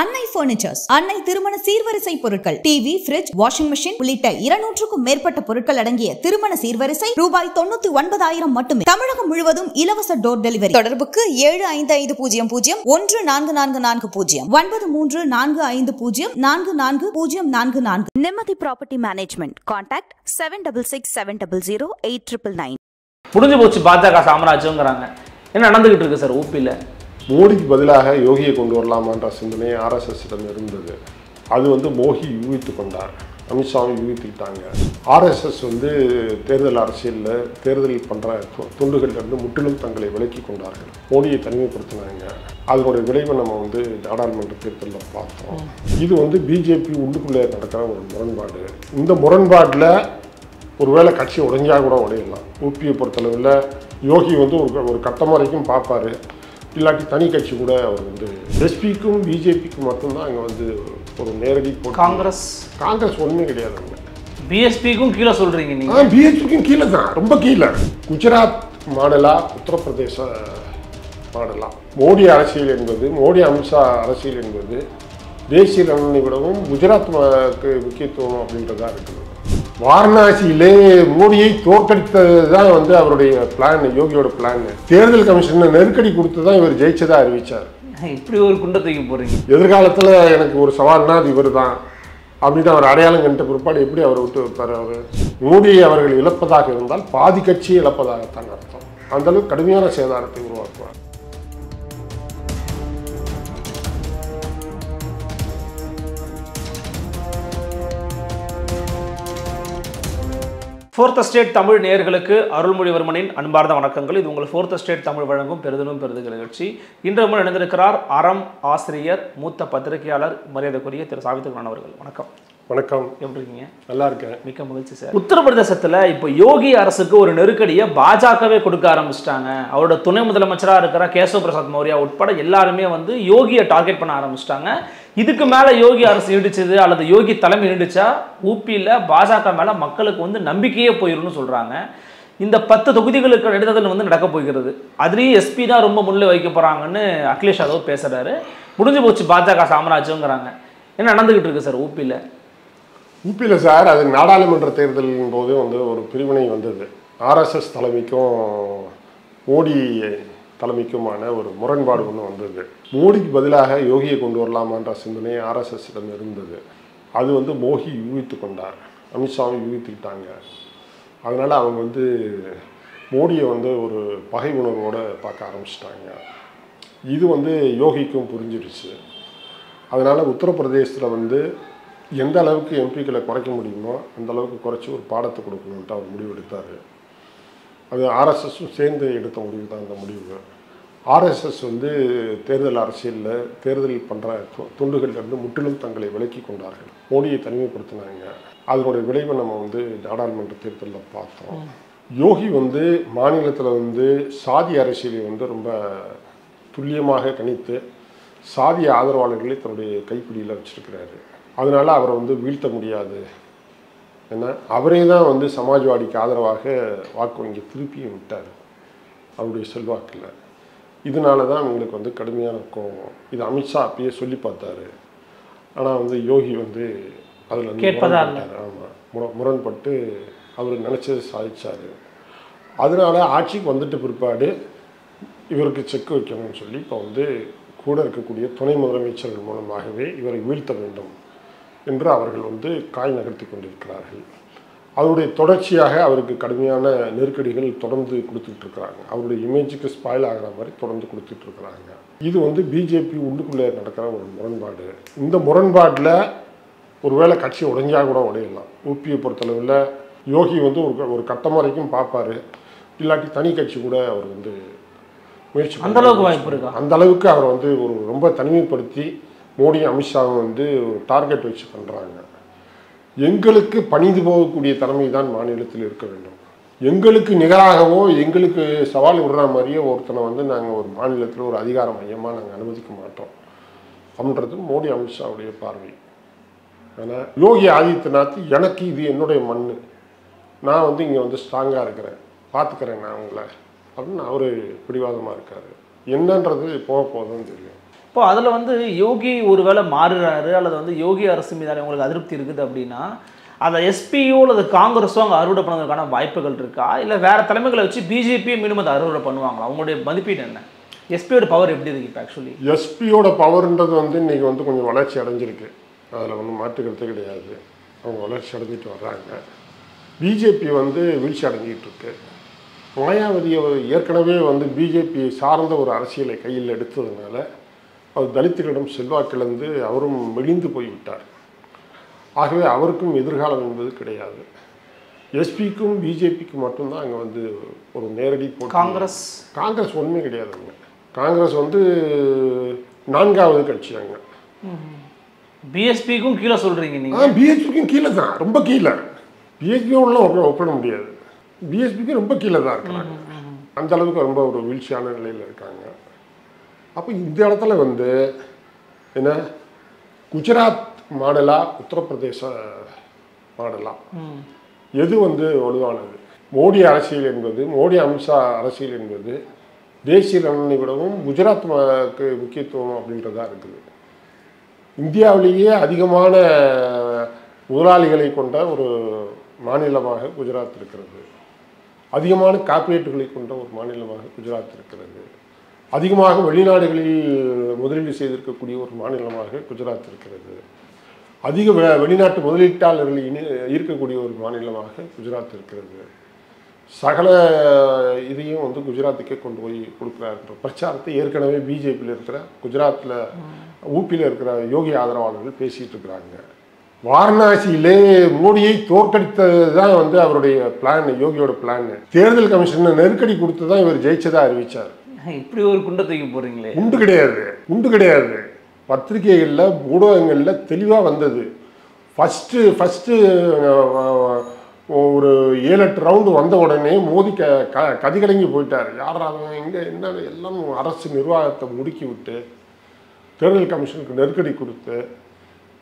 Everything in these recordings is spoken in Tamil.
அன்னை பர்னிச்சர்ஸ் அன்னை திருமண சீர்வரிசை பொருட்கள் டிவி ஃபிரிட்ஜ் வாஷிங் மிஷின் உள்ளிட்ட இருநூற்றுக்கும் மேற்பட்ட பொருட்கள் அடங்கிய திருமண சீர்வரிசை ரூபாய் தொண்ணூத்தி ஒன்பதாயிரம் மட்டுமே. தமிழகம் முழுவதும் இலவச டோர் டெலிவரி தொடர்புக்கு ஏழு ஐந்து ஐந்து பூஜ்ஜியம் பூஜ்ஜியம் ஒன்று நான்கு நான்கு நான்கு பூஜ்ஜியம் ஒன்பது மூன்று நான்கு ஐந்து பூஜ்ஜியம் நான்கு நான்கு பூஜ்ஜியம் நான்கு நான்கு. Nimmathi property management contact seven double six seven double zero eight triple nine முடிஞ்சு போச்சு பாஜக சாம்ராஜ்யங்கிறாங்க. என்ன நடந்துகிட்டு இருக்கு சார் ஊப்பியில் மோடிக்கு பதிலாக யோகியை கொண்டு வரலாமான்ற சிந்தனை ஆர்எஸ்எஸ்ஸிடம் இருந்தது. அது வந்து மோடி யூகித்து கொண்டார். அமித்ஷாவும் யூகித்துக்கிட்டாங்க. ஆர்எஸ்எஸ் வந்து தேர்தல் அரசியலில் தேர்தலில் பண்ணுற துண்டுகளிலிருந்து முற்றிலும் தங்களை விலக்கி கொண்டார்கள். மோடியை தனிமைப்படுத்தினாங்க. அதனுடைய விளைவை நம்ம வந்து நாடாளுமன்ற தேர்தலில் பார்த்தோம். இது வந்து பிஜேபி உள்ளுக்குள்ளே நடக்கிற ஒரு முரண்பாடு. இந்த முரண்பாட்டில் ஒருவேளை கட்சி உடைஞ்சா கூட உடையலாம். ஊபியை பொறுத்தளவில் யோகி வந்து ஒரு ஒரு கட்டம் வரைக்கும் பார்ப்பாரு. இல்லாட்டி தனி கட்சி கூட அவர் வந்து எஸ்பிக்கும் பிஜேபிக்கும் மட்டும்தான் அங்கே வந்து ஒரு நேரடி. காங்கிரஸ். காங்கிரஸ் ஒன்றுமே கிடையாது பிஎஸ்பிக்கும் கீழே சொல்றீங்க நீங்க. ஆ பிஹெச்பிக்கும் கீழே தான் ரொம்ப கீழே. குஜராத் மாடலா உத்தரப்பிரதேச மாடலா. மோடி அரசியல் என்பது மோடி அமித்ஷா அரசியல் என்பது தேசிய நலனை விடவும் குஜராத் முக்கியத்துவம் அப்படின்றதா இருக்குது. வாரணாசியிலே மோடியை தோற்கடித்தது தான் வந்து அவருடைய பிளான் யோகியோட பிளான் தேர்தல் கமிஷன் நெருக்கடி கொடுத்து தான் இவர் ஜெயிச்சதா அறிவிச்சார். இப்படி ஒரு குண்டை தூக்கி போறீங்க எதிர்காலத்தில் எனக்கு ஒரு சவால்னா அது இவர் தான் அப்படின்னு அவர் அடையாளம் கண்ட பிற்பாடு எப்படி அவர் விட்டு வைப்பார் அவர்? மோடியை அவர்கள் இழப்பதாக இருந்தால் பாதி கட்சியை இழப்பதாகத்தான் அர்த்தம். அந்த அளவுக்கு கடுமையான சேதாரத்தை உருவாக்குவார். ஃபோர்த் ஸ்டேட் தமிழ் நேயர்களுக்கு அருள்மொழிவர்மனின் அன்பார்ந்த வணக்கங்கள். இது உங்கள் ஃபோர்த் ஸ்டேட் தமிழ் வழங்கும் பெருதலும் பெருதுகள் நிகழ்ச்சி. இன்று நம்ம இணைந்திருக்கிறார் அறம் ஆசிரியர் மூத்த பத்திரிகையாளர் மரியாதைக்குரிய திரு சாவித்திரன் அவர்கள். வணக்கம். வணக்கம். எப்படி இருக்கீங்க? நல்லா இருக்கேன். மிக்க மகிழ்ச்சி சார். உத்தரப்பிரதேசத்துல இப்போ யோகி அரசுக்கு ஒரு நெருக்கடியை பாஜகவே கொடுக்க ஆரம்பிச்சிட்டாங்க. அவரோட துணை முதலமைச்சராக இருக்கிற கேசவ பிரசாத் மௌர்யா உட்பட எல்லாருமே வந்து யோகியை டார்கெட் பண்ண ஆரம்பிச்சிட்டாங்க. இதுக்கு மேல யோகி அரசு நீடிச்சது அல்லது யோகி தலைமை நீடிச்சா ஊபியில் பாஜக மேல மக்களுக்கு வந்து நம்பிக்கையே போயிரும்னு சொல்றாங்க. இந்த பத்து தொகுதிகளுக்கு இடைத்தேர்தல் வந்து நடக்க போகிறது. அதுலேயும் எஸ்பி தான் ரொம்ப முன்னிலை வைக்க போறாங்கன்னு அகிலேஷ் யாதவ் பேசுறாரு. முடிஞ்சு போச்சு பாஜக சாம்ராஜ்யங்கிறாங்க. என்ன நடந்துகிட்டு இருக்கு சார் ஊபியில் ஊபியில் சார் அது நாடாளுமன்ற தேர்தலின் போது வந்து ஒரு பிரிவினை வந்தது. ஆர்எஸ்எஸ் தலைமைக்கும் மோடி தலைமைக்குமான ஒரு முரண்பாடு ஒன்று வந்தது. மோடிக்கு பதிலாக யோகியை கொண்டு வரலாமான்ற சிந்தனை ஆர்எஸ்எஸ்ஸிடம் இருந்தது. அது வந்து மோகி யூகித்து கொண்டார். அமித்ஷாவும் யூகித்துக்கிட்டாங்க. அதனால் அவங்க வந்து மோடியை வந்து ஒரு பகை உணர்வோடு பார்க்க ஆரம்பிச்சிட்டாங்க. இது வந்து யோகிக்கும் புரிஞ்சிருச்சு. அதனால் உத்தரப்பிரதேசத்தில் வந்து எந்த அளவுக்கு எம்பிக்களை குறைக்க முடியுமோ அந்த அளவுக்கு குறைச்சி ஒரு பாடத்தை கொடுக்கணுன்ட்டு அவர் முடிவெடுத்தார். அது ஆர்எஸ்எஸும் சேர்ந்து எடுத்த முடிவு தான் அந்த முடிவு. ஆர்எஸ்எஸ் வந்து தேர்தல் அரசியலில் தேர்தலில் பண்ணுற துண்டுகளிலிருந்து முற்றிலும் தங்களை விலக்கி கொண்டார்கள். மோடியை தனிமைப்படுத்தினாங்க. அதனுடைய விளைவை நம்ம வந்து நாடாளுமன்ற தேர்தலில் பார்த்தோம். யோகி வந்து மாநிலத்தில் வந்து சாதி அரசியலை வந்து ரொம்ப துல்லியமாக கணித்து சாதி ஆதரவாளர்களை தன்னுடைய கைப்பிடியில் வச்சிருக்கிறாரு. அதனால அவரை வந்து வீழ்த்த முடியாது. ஏன்னா அவரே தான் வந்து சமாஜ்வாடிக்கு ஆதரவாக வாக்கு வங்கி திருப்பியும் விட்டார். அவருடைய செல்வாக்கில். இதனால தான் அவங்களுக்கு வந்து கடுமையான கோபம். இது அமித்ஷா அப்பயே சொல்லி பார்த்தாரு. ஆனால் வந்து யோகி வந்து அதில் வந்து. ஆமாம் முர முரண்பட்டு அவர் நினச்சதை சாதிச்சார். அதனால ஆட்சிக்கு வந்துட்ட பிற்பாடு இவருக்கு செக் வைக்கணும்னு சொல்லி இப்போ வந்து கூட இருக்கக்கூடிய துணை முதலமைச்சர்கள் மூலமாகவே இவரை வீழ்த்த வேண்டும். என்று அவர்கள் வந்து காய் நகர்த்தி கொண்டிருக்கிறார்கள். அதனுடைய தொடர்ச்சியாக அவருக்கு கடுமையான நெருக்கடிகள் தொடர்ந்து கொடுத்துட்டு இருக்கிறாங்க. அவருடைய இமேஜுக்கு ஸ்பாயில் ஆகிற மாதிரி தொடர்ந்து கொடுத்துட்டு இருக்கிறாங்க. இது வந்து பிஜேபி உள்ளுக்குள்ளே நடக்கிற ஒரு முரண்பாடு. இந்த முரண்பாட்டில் ஒருவேளை கட்சி உடைஞ்சா கூட உடையலாம். ஊபியை பொறுத்தளவில் யோகி வந்து ஒரு ஒரு கட்டம் வரைக்கும் பார்ப்பாரு. இல்லாட்டி தனி கட்சி கூட அவர் வந்து முயற்சி அந்த அளவுக்கு வாய்ப்பு இருக்கா? அந்த அளவுக்கு அவரை வந்து ஒரு ரொம்ப தனிமைப்படுத்தி மோடி அமித்ஷாவும் வந்து ஒரு டார்கெட் வச்சு பண்ணுறாங்க எங்களுக்கு பணிந்து போகக்கூடிய தலைமை தான் மாநிலத்தில் இருக்க வேண்டும். எங்களுக்கு நிகராகவோ எங்களுக்கு சவால் விடுற மாதிரியே ஒருத்தனை வந்து நாங்கள் ஒரு மாநிலத்தில் ஒரு அதிகார மையமாக நாங்கள் அனுமதிக்க மாட்டோம். அப்படின்றது மோடி அமித்ஷாவுடைய பார்வை. ஆனால் யோகி ஆதித்யநாத் எனக்கு இது என்னுடைய மண் நான் வந்து இங்கே வந்து ஸ்ட்ராங்காக இருக்கிறேன். பார்த்துக்கிறேன் நான் உங்களை. அப்படின்னு அவர் பிடிவாதமாக இருக்கார். என்னன்றது போக போதும் தெரியும். இப்போ அதில் வந்து யோகி ஒருவேளை மாறுறாரு அல்லது வந்து யோகி அரசு மீதான உங்களுக்கு அதிருப்தி இருக்குது அப்படின்னா அதை எஸ்பியோ அல்லது காங்கிரஸோ அங்கே அறுவடை பண்ணுவதற்கான வாய்ப்புகள் இருக்கா? இல்லை வேறு தலைமைகளை வச்சு பிஜேபியை மீண்டும் அதை அறுவடை பண்ணுவாங்களா? அவங்களுடைய மதிப்பீடு என்ன? எஸ்பியோட பவர் எப்படி இருக்கு இப்போ ஆக்சுவலி எஸ்பியோட பவர்ன்றது வந்து இன்றைக்கி வந்து கொஞ்சம் வளர்ச்சி அடைஞ்சிருக்கு. அதில் ஒன்றும் மாற்றுக்கிறது கிடையாது. அவங்க வளர்ச்சி அடைஞ்சிட்டு வர்றாங்க. பிஜேபி வந்து வீழ்ச்சி அடைஞ்சிக்கிட்டு இருக்கு. மாயாவதி ஏற்கனவே வந்து பிஜேபி சார்ந்த ஒரு அரசியலை கையில் எடுத்ததுனால அவர் தலித்துகளிடம் செல்வாக்கிழந்து அவரும் மெலிந்து போய்விட்டார். ஆகவே அவருக்கும் எதிர்காலம் என்பது கிடையாது. எஸ்பிக்கும் பிஜேபிக்கும் மட்டும்தான் அங்கே வந்து ஒரு நேரடி காங்கிரஸ். காங்கிரஸ் ஒன்றுமே கிடையாதுங்க காங்கிரஸ் வந்து நான்காவது கட்சி அங்க. பிஎஸ்பிக்கும் கீழே சொல்றீங்க நீங்க. ஆ பிஹெச்பிக்கும் கீழே தான். ரொம்ப கீழே. ஒப்ப ஒப்பிட முடியாது. பிஎஸ்பிக்கும் ரொம்ப கீழே தான் இருக்கிறாங்க அந்த அளவுக்கு ரொம்ப ஒரு வீழ்ச்சியான நிலையில் இருக்காங்க. அப்போ இந்த இடத்துல வந்து என்ன? குஜராத் மாடலா உத்தரப்பிரதேச மாடலா. எது வந்து வலுவானது? மோடி அரசியல் என்பது மோடி அமித்ஷா அரசியல் என்பது தேசிய நலனை விடவும் குஜராத்துக்கு முக்கியத்துவம் அப்படின்றதா இருக்குது. இந்தியாவிலேயே அதிகமான முதலாளிகளை கொண்ட ஒரு மாநிலமாக குஜராத் இருக்கிறது. அதிகமான கார்ப்பரேட்டுகளை கொண்ட ஒரு மாநிலமாக குஜராத் இருக்கிறது. அதிகமாக வெளிநாடுகளில் முதலீடு செய்திருக்கக்கூடிய ஒரு மாநிலமாக குஜராத் இருக்கிறது. அதிக வெளிநாட்டு முதலீட்டாளர்கள் இனி- இருக்கக்கூடிய ஒரு மாநிலமாக குஜராத் இருக்கிறது. சகல இதையும் வந்து குஜராத்துக்கே கொண்டு போய் கொடுக்குறாருன்ற பிரச்சாரத்தை ஏற்கனவே பிஜேபியில் இருக்கிற குஜராத்தில் ஊபியில் இருக்கிற யோகி ஆதரவாளர்கள் பேசிட்டு இருக்கிறாங்க. வாரணாசியிலே மோடியை தோற்கடித்தது தான் வந்து அவருடைய பிளான் யோகியோட பிளான் தேர்தல் கமிஷனை நெருக்கடி கொடுத்து தான் இவர் ஜெயிச்சதா அறிவிச்சார். இப்படி ஒரு குண்டை தூக்கி போறீங்களே உண்டு கிடையாது உண்டு கிடையாது. பத்திரிகைகளில் ஊடகங்களில் தெளிவாக வந்தது. ஃபஸ்ட்டு ஃபஸ்ட்டு ஒரு ஏழு எட்டு ரவுண்டு வந்த உடனே மோதி க க கதிகலங்கி போயிட்டார். யார் அவன் எங்கே என்ன எல்லாம் அரசு நிர்வாகத்தை முடுக்கி விட்டு தேர்தல் கமிஷனுக்கு நெருக்கடி கொடுத்து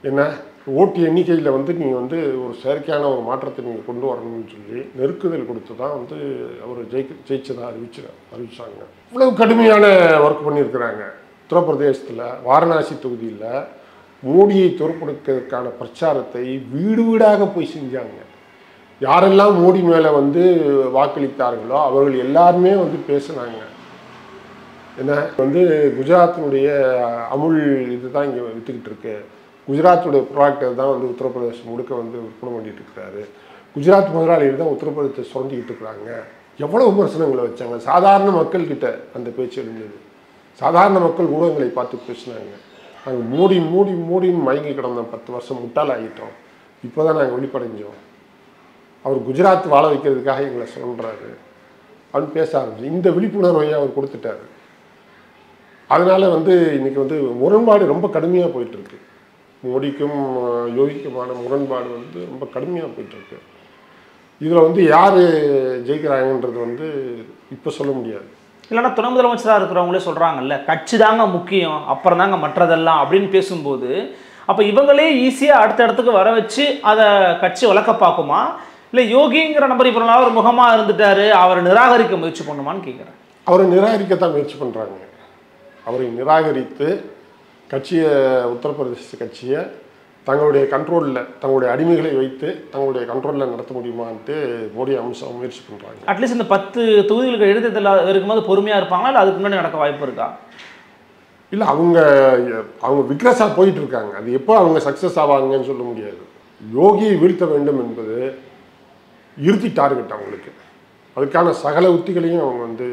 என்ன? ஓட்டு எண்ணிக்கையில் வந்து நீங்கள் வந்து ஒரு செயற்கையான ஒரு மாற்றத்தை நீங்கள் கொண்டு வரணும்னு சொல்லி நெருக்குதல் கொடுத்து தான் வந்து அவர் ஜெயிக்க ஜெயிச்சதாக அறிவிச்சு அறிவிச்சாங்க. இவ்வளவு கடுமையான ஒர்க் பண்ணியிருக்கிறாங்க. உத்தரப்பிரதேசத்தில் வாரணாசி தொகுதியில் மோடியை தோற்கடிக்கிறதுக்கான பிரச்சாரத்தை வீடு வீடாக போய் செஞ்சாங்க. யாரெல்லாம் மோடி மேலே வந்து வாக்களித்தார்களோ அவர்கள் எல்லாருமே வந்து பேசுனாங்க. என்ன? வந்து குஜராத்தினுடைய அமுல் இதுதான் இங்கே விற்றுக்கிட்டு இருக்கு. குஜராத்துடைய ப்ராடக்ட் தான் வந்து உத்தரப்பிரதேசம் முழுக்க வந்து விற்பனை பண்ணிட்டு இருக்கிறாரு குஜராத் முதலாளிகள் தான் உத்தரப்பிரதேசத்தை சுரண்டிக்கிட்டு இருக்கிறாங்க எவ்வளோ விமர்சனங்களை வச்சாங்க. சாதாரண மக்கள்கிட்ட அந்த பேச்சு எழுந்தது. சாதாரண மக்கள் ஊடகங்களை பார்த்து பேசினாங்க. நாங்கள் மூடி மூடி மூடின்னு மயங்கி கிடந்தோம். பத்து வருஷம் முட்டால் ஆகிட்டோம். இப்போ தான் நாங்கள் வெளிப்படைஞ்சோம். அவர் குஜராத் வாழ வைக்கிறதுக்காக எங்களை சொல்கிறாரு அப்படின்னு பேச ஆரம்பிச்சு இந்த விழிப்புணர்வையை அவர் கொடுத்துட்டாரு. அதனால் வந்து இன்றைக்கி வந்து முரண்பாடு ரொம்ப கடுமையாக போயிட்டுருக்கு மோடிக்கும் யோகிக்குமான முரண்பாடு வந்து ரொம்ப கடுமையாக போயிட்டு இருக்கு இதில் வந்து யார் ஜெயிக்கிறாங்கன்றது வந்து இப்போ சொல்ல முடியாது. இல்லைன்னா துணை முதலமைச்சராக இருக்கிறவங்களே சொல்கிறாங்கல்ல கட்சி தாங்க முக்கியம் அப்புறம் தாங்க மற்றதெல்லாம் அப்படின்னு பேசும்போது அப்போ இவங்களே ஈஸியாக அடுத்த இடத்துக்கு வர வச்சு அதை கட்சி வளர்க்க பார்க்குமா? இல்லை யோகிங்கிற நபர் நாள் ஒரு முகமாக இருந்துட்டாரு அவரை நிராகரிக்க முயற்சி பண்ணுமான்னு கேட்குறேன் அவரை நிராகரிக்கத்தான் முயற்சி பண்ணுறாங்க அவரை நிராகரித்து கட்சியை உத்தரப்பிரதேச கட்சியை தங்களுடைய கண்ட்ரோலில் தங்களுடைய அடிமைகளை வைத்து தங்களுடைய கண்ட்ரோலில் நடத்த முடியுமான்ட்டு மோடி அமித்ஷா முயற்சி பண்ணுறாங்க அட்லீஸ்ட் இந்த பத்து தொகுதிகளுக்கு எழுதுதல் இருக்கும்போது பொறுமையாக இருப்பாங்களா? இல்லை அதுக்கு முன்னாடி நடக்க வாய்ப்பு இருக்கா? இல்லை அவங்க அவங்க விக்ரஸாக போயிட்டு இருக்காங்க அது எப்போ அவங்க சக்ஸஸ் ஆவாங்கன்னு சொல்ல முடியாது. யோகியை வீழ்த்த வேண்டும் என்பது இறுதி டார்கெட் அவங்களுக்கு. அதுக்கான சகல உத்திகளையும் அவங்க வந்து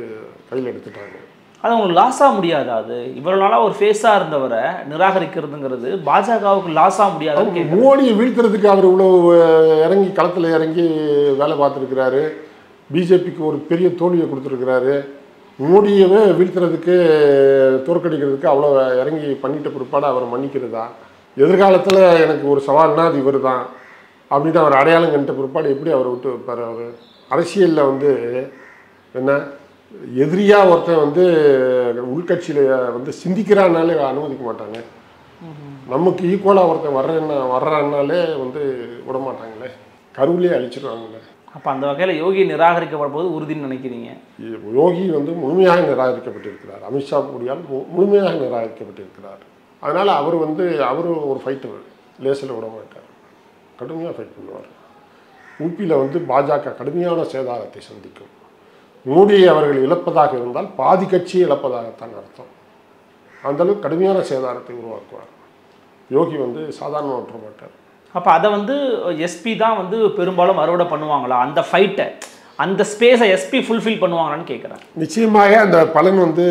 கையில் எடுத்துட்டாங்க. அது உங்களுக்கு லாஸாக முடியாதா அது? இவ்வளோ நாளாக ஒரு ஃபேஸாக இருந்தவரை நிராகரிக்கிறதுங்கிறது பாஜகவுக்கு லாஸாக கேட்குறேன். மோடியை வீழ்த்துறதுக்கு அவர் இவ்வளோ இறங்கி களத்தில் இறங்கி வேலை பார்த்துருக்கிறாரு. பிஜேபிக்கு ஒரு பெரிய தோல்வியை கொடுத்துருக்கிறாரு. மோடியவே வீழ்த்துறதுக்கு தோற்கடிக்கிறதுக்கு அவ்வளோ இறங்கி பண்ணிட்ட பிற்பாடு அவரை மன்னிக்கிறதா? எதிர்காலத்தில் எனக்கு ஒரு சவால்னா அது இவர் தான் அப்படின்னு அவர் அடையாளம் கண்ட பிற்பாடு எப்படி அவரை விட்டு வைப்பார் அவர்? அரசியலில் வந்து என்ன? எதிரியாக ஒருத்தன் வந்து உள்கட்சியில் வந்து சிந்திக்கிறான்னாலே அனுமதிக்க மாட்டாங்க. நமக்கு ஈக்குவலாக ஒருத்தன் வர்றேன்னா வர்றான்னாலே வந்து விட மாட்டாங்களே கருவிலே அழிச்சிடுவாங்களே அப்போ அந்த வகையில் யோகி நிராகரிக்கப்படும் போது உறுதின்னு நினைக்கிறீங்க? யோகி வந்து முழுமையாக நிராகரிக்கப்பட்டிருக்கிறார். அமித்ஷா மோடியால் மு- முழுமையாக நிராகரிக்கப்பட்டிருக்கிறார். அதனால் அவர் வந்து அவர் ஒரு ஃபைட்டர் லேசில் விட மாட்டார். கடுமையாக ஃபைட் பண்ணுவார். ஊபியில் வந்து பாஜக கடுமையான சேதாரத்தை சந்திக்கும். மோடியை அவர்கள் இழப்பதாக இருந்தால் பாதி கட்சியை இழப்பதாகத்தான் அர்த்தம். அந்த அளவுக்கு கடுமையான சேதாரத்தை உருவாக்குவார். யோகி வந்து சாதாரண விட்டுற மாட்டார் அப்போ அதை வந்து எஸ்பி தான் வந்து பெரும்பாலும் அறுவடை பண்ணுவாங்களா? அந்த ஃபைட்டை அந்த ஸ்பேஸை எஸ்பி ஃபுல்ஃபில் பண்ணுவாங்களான்னு கேட்குறேன் நிச்சயமாக அந்த பலன் வந்து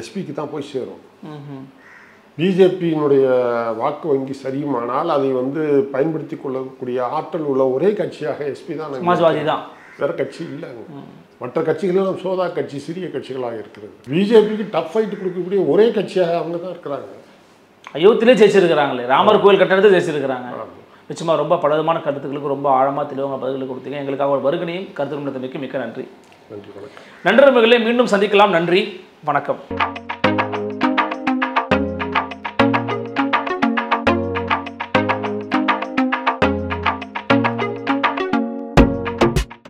எஸ்பிக்கு தான் போய் சேரும். பிஜேபியினுடைய வாக்கு வங்கி சரியுமானால் அதை வந்து பயன்படுத்தி கொள்ளக்கூடிய ஆற்றல் உள்ள ஒரே கட்சியாக எஸ்பி தான் சமாஜ்வாதி தான். வேற கட்சி இல்லை. மற்ற கட்சிகளும் சோதா கட்சி சிறிய கட்சிகளாக இருக்கிறது. பிஜேபிக்கு டஃப் ஃபைட் கொடுக்கக்கூடிய ஒரே கட்சியாக அவங்க தான் இருக்கிறாங்க. அயோத்தியிலே ஜெயிச்சிருக்கிறாங்களே. ராமர் கோயில் கட்டணத்தை ஜெயிச்சிருக்கிறாங்க. நிச்சயமா ரொம்ப பலவிதமான கருத்துக்களுக்கு ரொம்ப ஆழமா தெளிவான பதில்களை கொடுத்தீங்க. எங்களுக்காக ஒரு வருகனையும் கருத்து நடத்தமைக்கு மிக்க நன்றி. நன்றி நன்றி மீண்டும் சந்திக்கலாம். நன்றி. வணக்கம்.